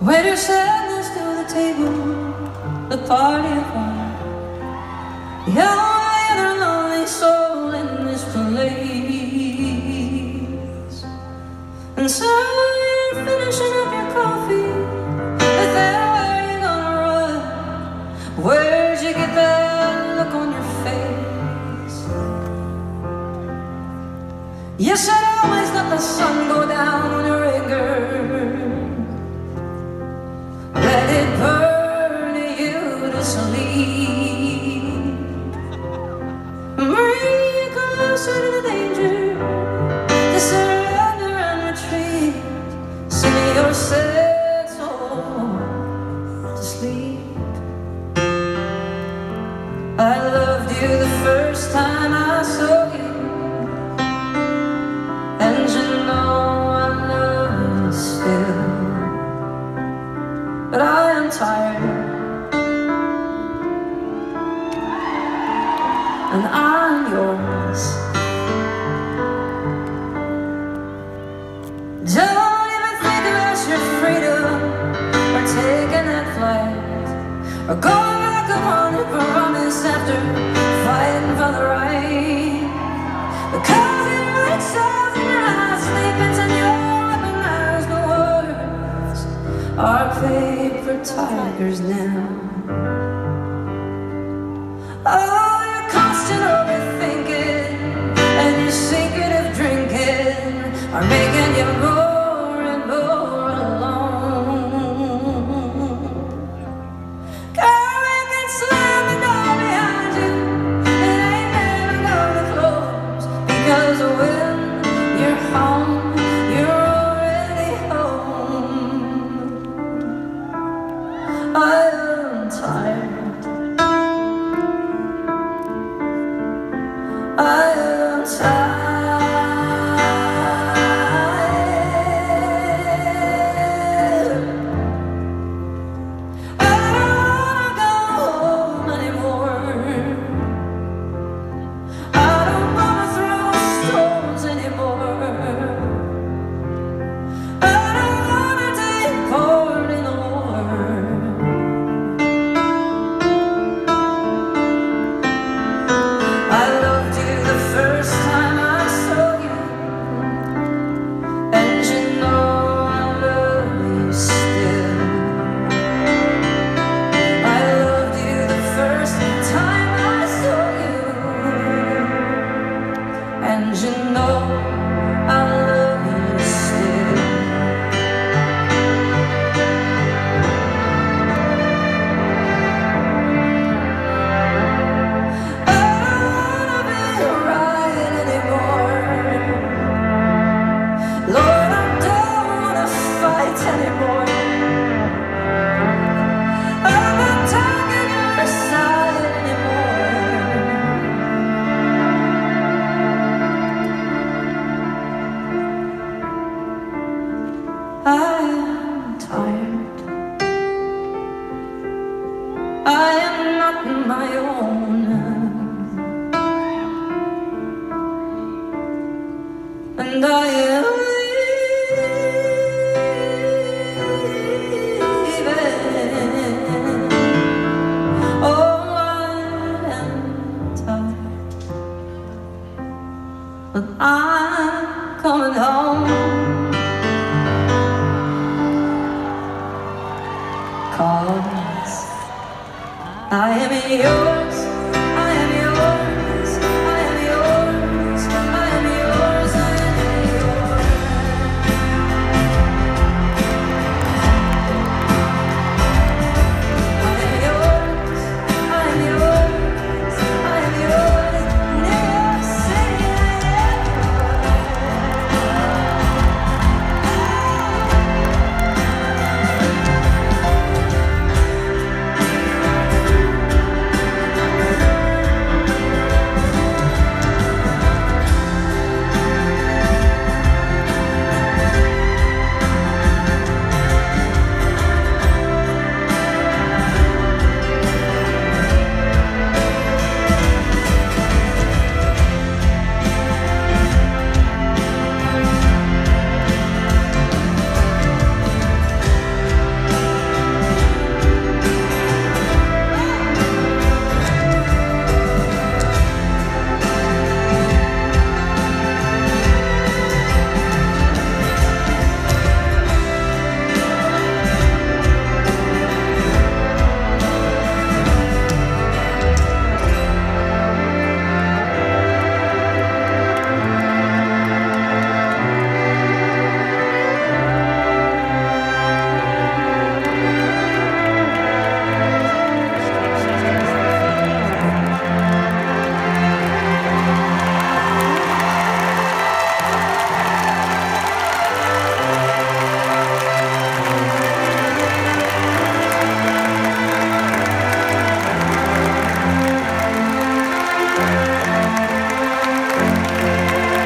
Waiter sadness to the table, the party of one. The only lonely soul in this place. And so you're finishing up your coffee, but there where you gonna run? Where'd you get that look on your face? You said always let the sun go down on your anger. Sleep. Bring you closer to the danger, and I'm yours. Don't even think about your freedom, or taking that flight, or going back upon your promise after fighting for the right. Because it makes sense in your eyes, sleeping in your weaponized words are paper tigers now. I am not my own. And I. Oh, am. But I'm coming home. I am yours.